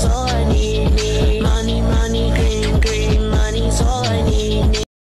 so